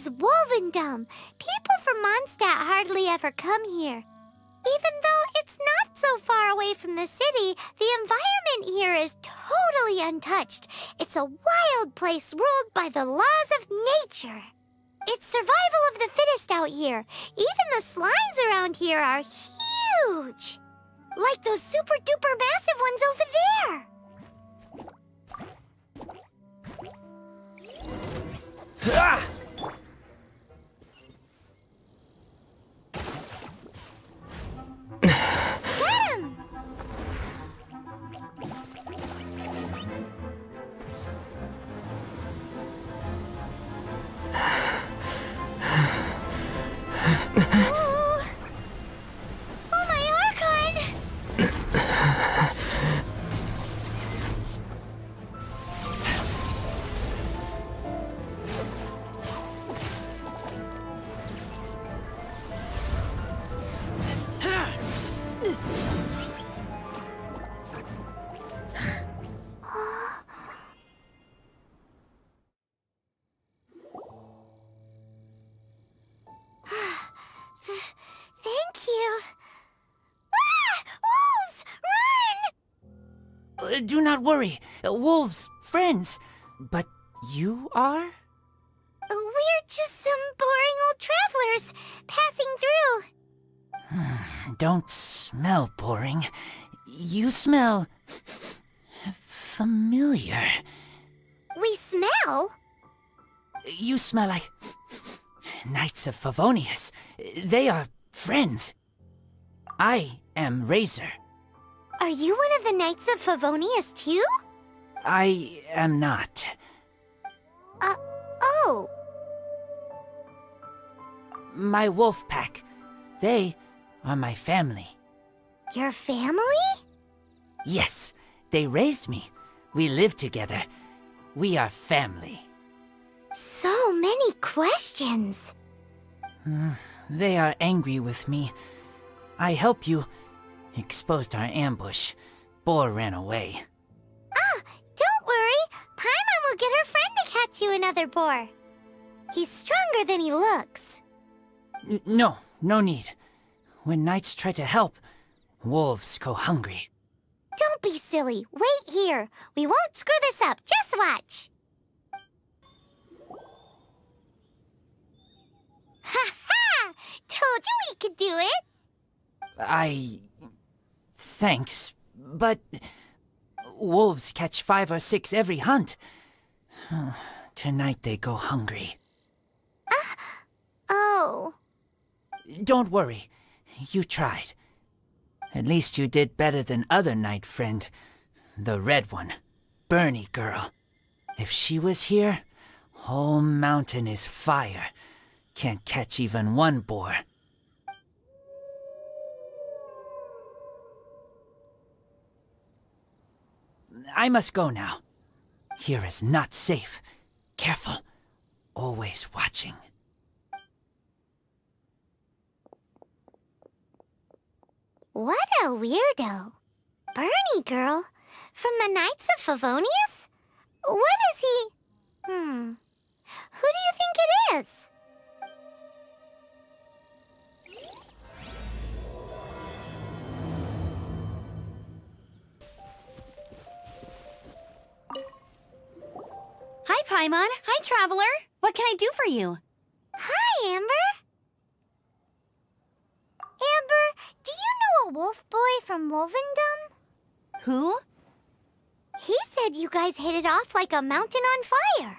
is Wolvendom. People from Mondstadt hardly ever come here. Even though it's not so far away from the city, the environment here is totally untouched. It's a wild place ruled by the laws of nature. It's survival of the fittest out here. Even the slimes around here are huge. Like those super duper massive ones over there. Ah! Do not worry. Uh, Wolves, friends. But you are? We're just some boring old travelers passing through. Don't smell boring. You smell familiar. We smell? You smell like Knights of Favonius. They are friends. I am Razor. Are you one of the Knights of Favonius too? I am not. Uh, oh. My wolf pack. They are my family. Your family? Yes, they raised me. We live together. We are family. So many questions. They are angry with me. I help you. Exposed our ambush. Boar ran away. Ah, don't worry. Paimon will get her friend to catch you another boar. He's stronger than he looks. N- no, no need. When knights try to help, wolves go hungry. Don't be silly. Wait here. We won't screw this up. Just watch. Ha ha! Told you we could do it. I. Thanks, but. Wolves catch five or six every hunt. Tonight they go hungry. Ah, oh. Don't worry. You tried. At least you did better than other night friend. The red one. Bernie girl. If she was here, whole mountain is fire. Can't catch even one boar. I must go now. Here is not safe. Careful. Always watching. What a weirdo. Bernie girl? From the Knights of Favonius? What is he? Paimon. Hi, Traveler. What can I do for you? Hi, Amber. Amber, do you know a wolf boy from Wolvendom? Who? He said you guys hit it off like a mountain on fire.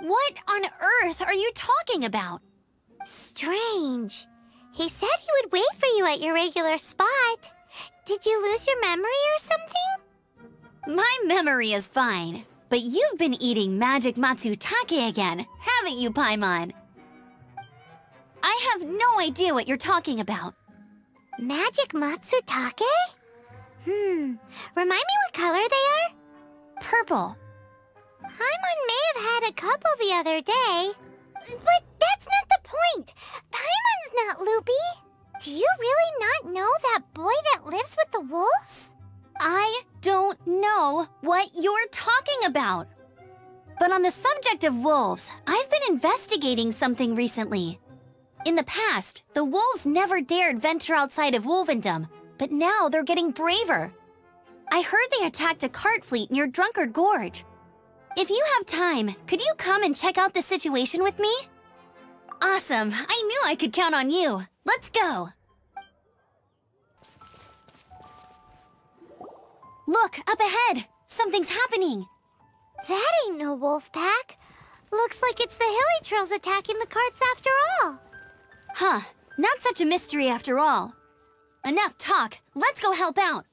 What on earth are you talking about? Strange. He said he would wait for you at your regular spot. Did you lose your memory or something? My memory is fine, but you've been eating magic matsutake again, haven't you, Paimon? I have no idea what you're talking about. Magic Matsutake? Hmm. Remind me what color they are? Purple. Paimon may have had a couple the other day. But that's not the point. Paimon's not loopy. Do you really not know that boy that lives with the wolves? I don't know what you're talking about. But on the subject of wolves, I've been investigating something recently. In the past, the wolves never dared venture outside of Wolvendom, but now they're getting braver. I heard they attacked a cart fleet near Drunkard Gorge. If you have time, could you come and check out the situation with me? Awesome, I knew I could count on you. Let's go. Look, up ahead! Something's happening! That ain't no wolf pack. Looks like it's the Hilichurls attacking the carts after all. Huh, not such a mystery after all. Enough talk, let's go help out.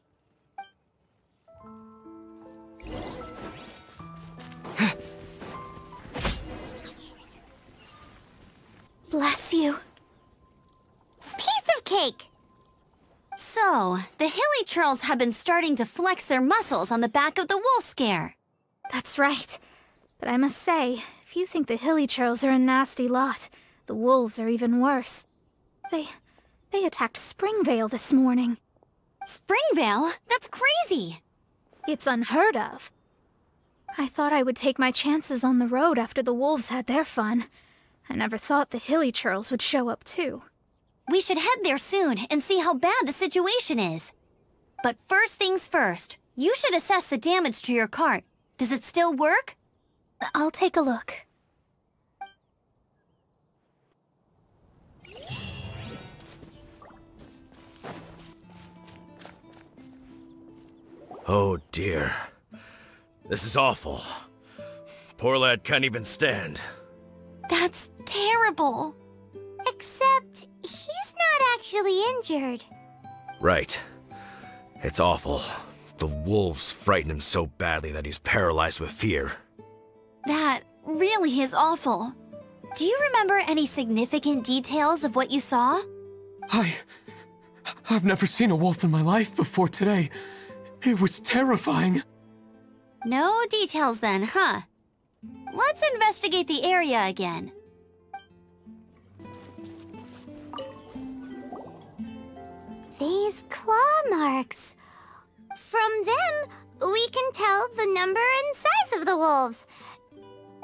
Bless you. The Hilichurls have been starting to flex their muscles on the back of the wolf scare. That's right. But I must say, if you think the Hilichurls are a nasty lot, the wolves are even worse. They... they attacked Springvale this morning. Springvale? That's crazy! It's unheard of. I thought I would take my chances on the road after the wolves had their fun. I never thought the Hilichurls would show up too. We should head there soon and see how bad the situation is. But first things first, you should assess the damage to your cart. Does it still work? I'll take a look. Oh dear. This is awful. Poor lad can't even stand. That's terrible. Except not actually injured. Right. It's awful. The wolves frighten him so badly that he's paralyzed with fear. That really is awful. Do you remember any significant details of what you saw? I... I've never seen a wolf in my life before today. It was terrifying. No details then, huh? Let's investigate the area again. These claw marks. From them, we can tell the number and size of the wolves.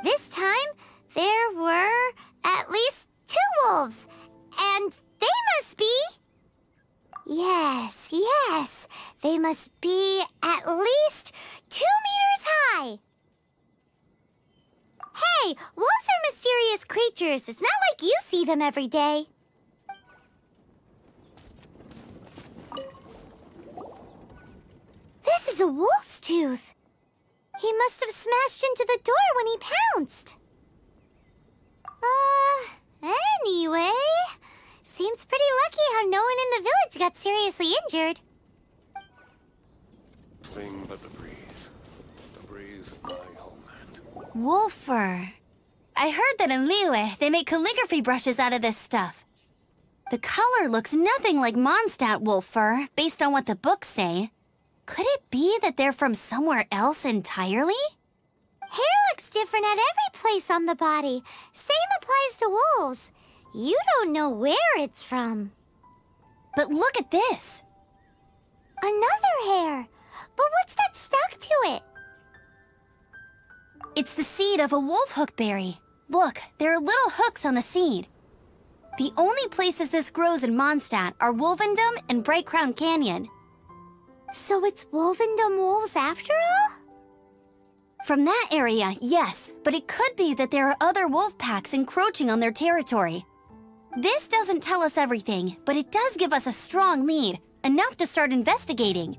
This time, there were at least two wolves, and they must be... Yes, yes, they must be at least two meters high. Hey, wolves are mysterious creatures. It's not like you see them every day. This is a wolf's tooth. He must have smashed into the door when he pounced. Uh, anyway, seems pretty lucky how no one in the village got seriously injured. Thing but the breeze. The breeze of my homeland. Wolf fur. I heard that in Liyue, they make calligraphy brushes out of this stuff. The color looks nothing like Mondstadt wolf fur, based on what the books say. Could it be that they're from somewhere else entirely? Hair looks different at every place on the body. Same applies to wolves. You don't know where it's from. But look at this. Another hair. But what's that stuck to it? It's the seed of a wolf hook berry. Look, there are little hooks on the seed. The only places this grows in Mondstadt are Wolvendom and Bright Crown Canyon. So it's Wolvendom wolves after all? From that area, yes, but it could be that there are other wolf packs encroaching on their territory. This doesn't tell us everything, but it does give us a strong lead, enough to start investigating.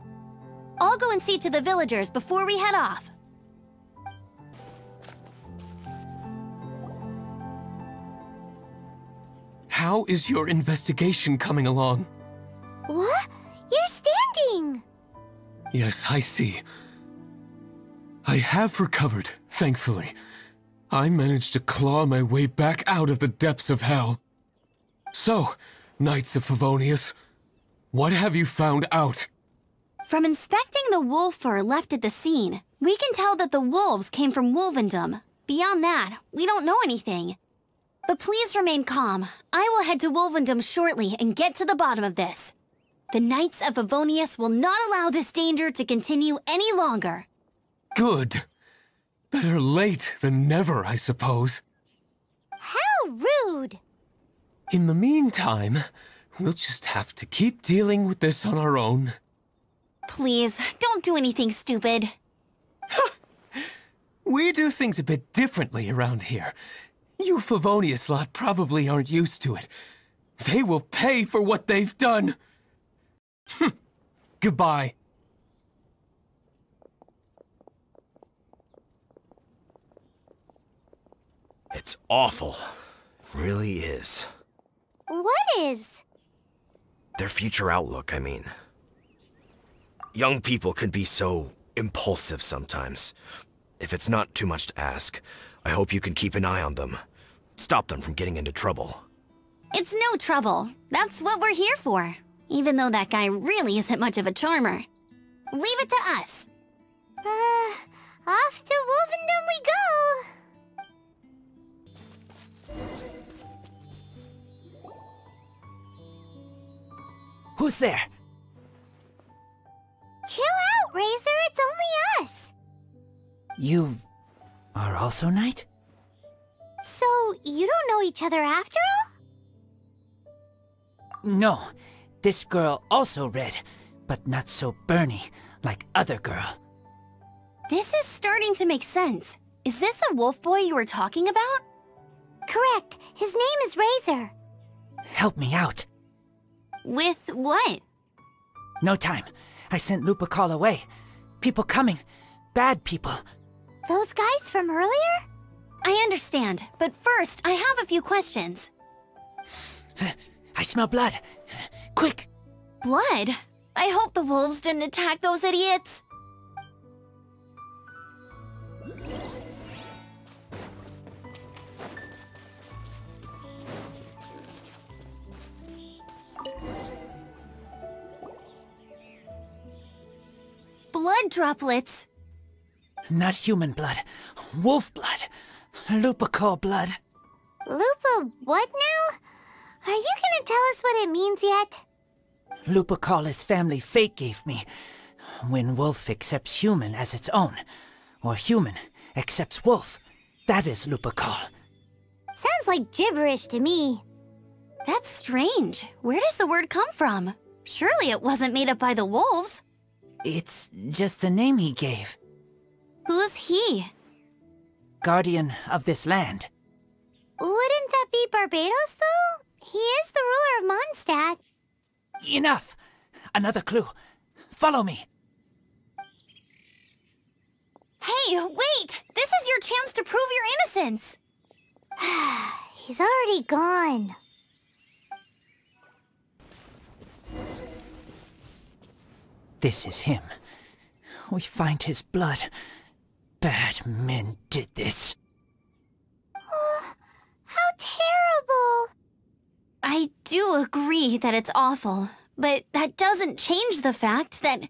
I'll go and see to the villagers before we head off. How is your investigation coming along? What? You're standing! Yes, I see. I have recovered, thankfully. I managed to claw my way back out of the depths of hell. So, Knights of Favonius, what have you found out? From inspecting the wolf fur left at the scene, we can tell that the wolves came from Wolvendom. Beyond that, we don't know anything. But please remain calm. I will head to Wolvendom shortly and get to the bottom of this. The Knights of Favonius will not allow this danger to continue any longer. Good. Better late than never, I suppose. How rude! In the meantime, we'll just have to keep dealing with this on our own. Please, don't do anything stupid. We do things a bit differently around here. You Favonius lot probably aren't used to it. They will pay for what they've done. Goodbye. It's awful. Really is. What is? Their future outlook, I mean. Young people can be so impulsive sometimes. If it's not too much to ask, I hope you can keep an eye on them. Stop them from getting into trouble. It's no trouble. That's what we're here for. Even though that guy really isn't much of a charmer. Leave it to us. Uh, off to Wolvendom we go! Who's there? Chill out, Razor, it's only us! You are also Knight? So, you don't know each other after all? No, this girl also red, but not so burny like other girl. This is starting to make sense. Is this the wolf boy you were talking about? Correct, his name is Razor. Help me out. With what? No time. I sent Lupical away. People coming. Bad people. Those guys from earlier? I understand, but first, I have a few questions. I smell blood. Quick! Blood? I hope the wolves didn't attack those idiots. Blood droplets. Not human blood. Wolf blood. Lupical blood. Lupa, what now? Are you gonna tell us what it means yet? Lupical is family fate gave me. When wolf accepts human as its own, or human accepts wolf, that is Lupical. Sounds like gibberish to me. That's strange. Where does the word come from? Surely it wasn't made up by the wolves. It's just the name he gave. Who's he? Guardian of this land. Wouldn't that be Barbatos, though? He is the ruler of Mondstadt. Enough! Another clue. Follow me. Hey, wait! This is your chance to prove your innocence! He's already gone. This is him. We find his blood. Bad men did this. Oh, how terrible! I do agree that it's awful, but that doesn't change the fact that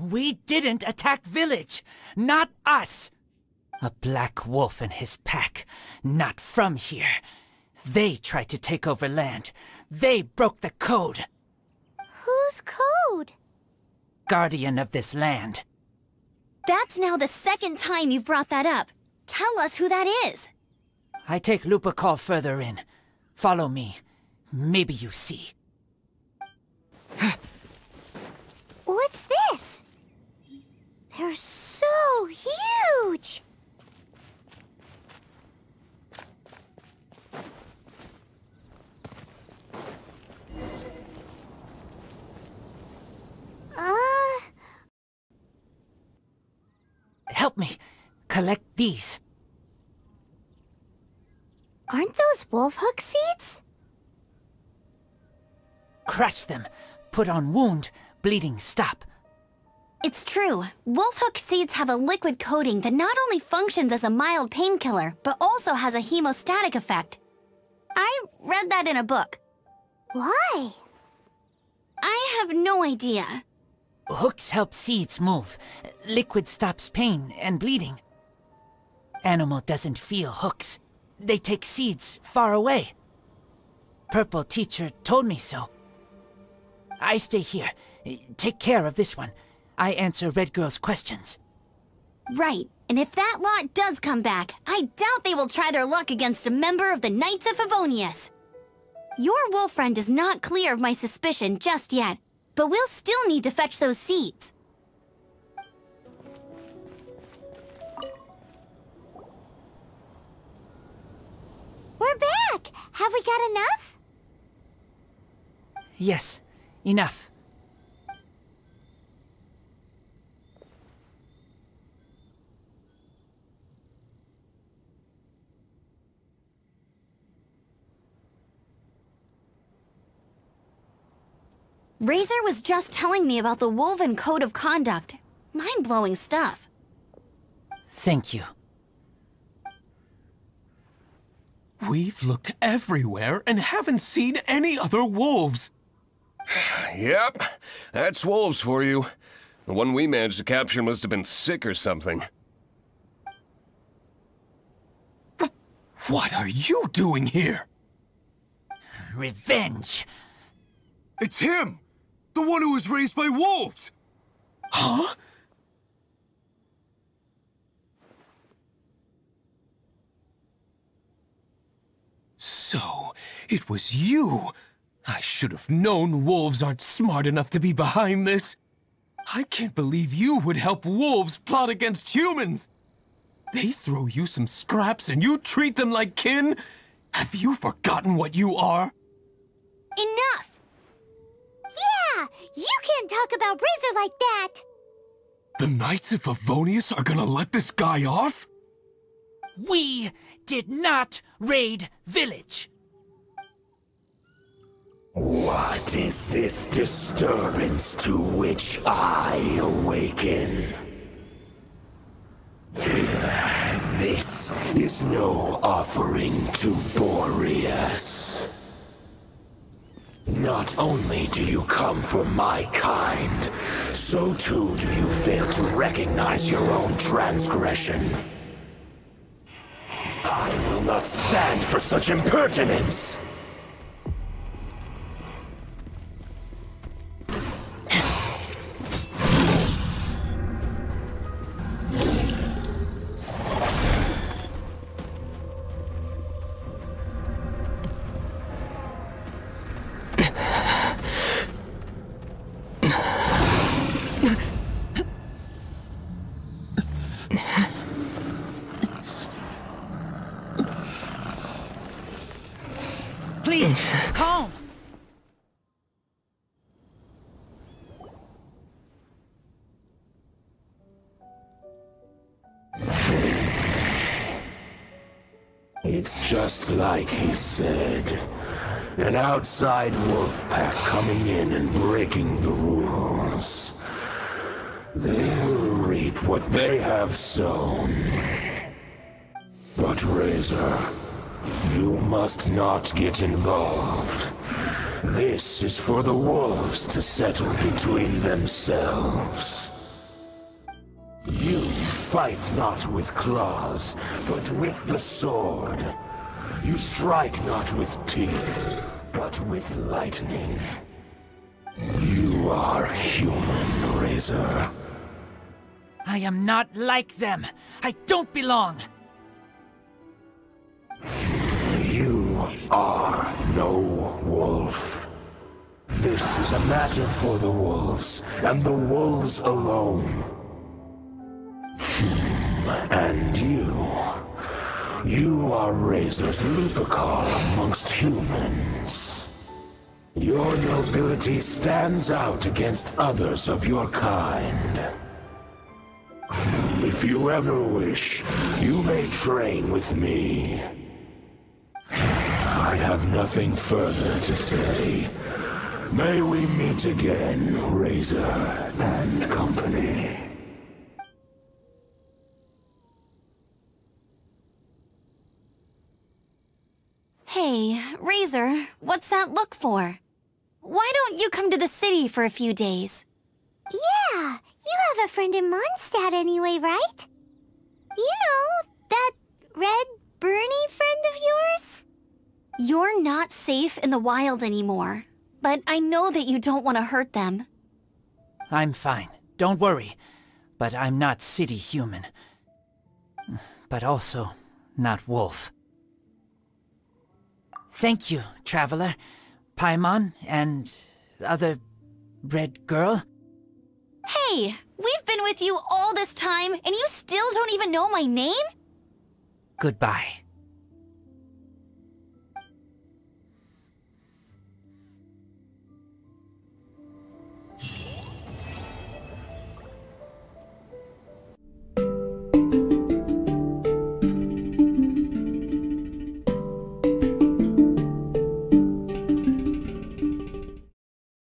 We didn't attack village. Not us. A black wolf and his pack. Not from here. They tried to take over land. They broke the code. Whose code? Guardian of this land. that's now the second time you've brought that up. Tell us who that is. I take Lupical further in. Follow me. Maybe you see. What's this? They're so huge! Uh, Help me. Collect these. aren't those wolf hook seeds? Crush them. Put on wound. Bleeding stop. It's true. Wolfhook seeds have a liquid coating that not only functions as a mild painkiller, but also has a hemostatic effect. I read that in a book. Why? I have no idea. Hooks help seeds move. Liquid stops pain and bleeding. Animal doesn't feel hooks. They take seeds far away. Purple teacher told me so. I stay here. Take care of this one. I answer Red Girl's questions. Right. And if that lot does come back, I doubt they will try their luck against a member of the Knights of Favonius. Your wolf friend is not clear of my suspicion just yet, but we'll still need to fetch those seeds. We're back! Have we got enough? Yes, enough. Razor was just telling me about the Wolven Code of Conduct. Mind-blowing stuff. Thank you. We've looked everywhere and haven't seen any other wolves. Yep, that's wolves for you. The one we managed to capture must have been sick or something. What are you doing here? Revenge! It's him! The one who was raised by wolves! Huh? So, it was you! I should have known wolves aren't smart enough to be behind this. I can't believe you would help wolves plot against humans! They throw you some scraps and you treat them like kin? Have you forgotten what you are? Enough! Yeah! You can't talk about Razor like that! The Knights of Favonius are gonna let this guy off? We did not raid village. What is this disturbance to which I awaken? This is no offering to Boreas. Not only do you come from my kind, so too do you fail to recognize your own transgression. I will not stand for such impertinence! It's just like he said. An outside wolf pack coming in and breaking the rules. They will reap what they have sown. But Razor, you must not get involved. This is for the wolves to settle between themselves. Fight not with claws, but with the sword. You strike not with teeth, but with lightning. You are human, Razor. I am not like them. I don't belong. You are no wolf. This is a matter for the wolves, and the wolves alone. And you... You are Razor's Lupical amongst humans. Your nobility stands out against others of your kind. If you ever wish, you may train with me. I have nothing further to say. May we meet again, Razor and company. Hey, Razor, what's that look for? Why don't you come to the city for a few days? Yeah, you have a friend in Mondstadt anyway, right? You know, that red Bernie friend of yours? You're not safe in the wild anymore, but I know that you don't want to hurt them. I'm fine. Don't worry. But I'm not city human. but also not wolf. Thank you, traveler, Paimon, and other red girl. Hey, we've been with you all this time, and you still don't even know my name? Goodbye.